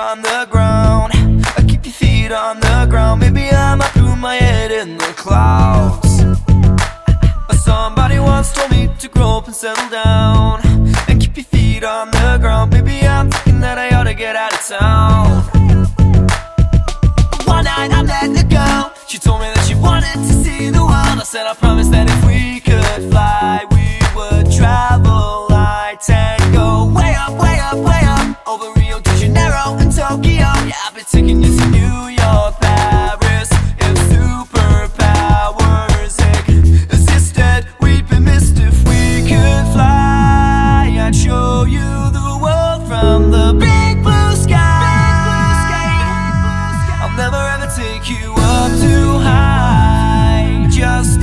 on the ground. I keep your feet on the ground. Maybe I'm up through my head in the clouds. Somebody once told me to grow up and settle down And keep your feet on the ground. Maybe I'm thinking that I ought to get out of town. One night I met a girl. She told me that she wanted to see the world. I said I promised that take you up too high Just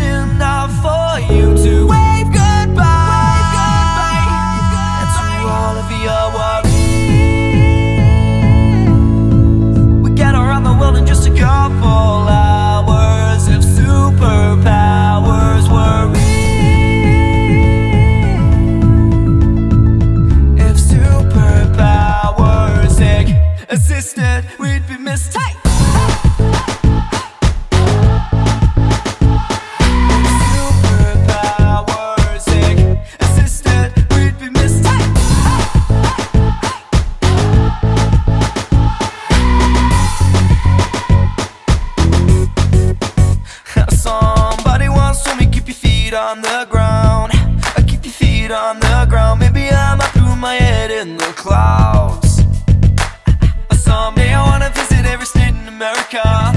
on the ground. I keep your feet on the ground. Maybe I'm up through my head in the clouds. Someday I wanna visit every state in America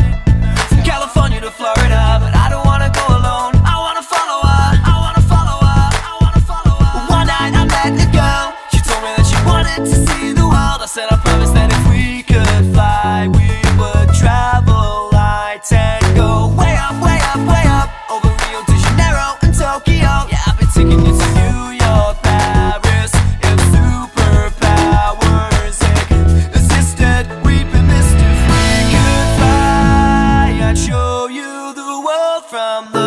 from the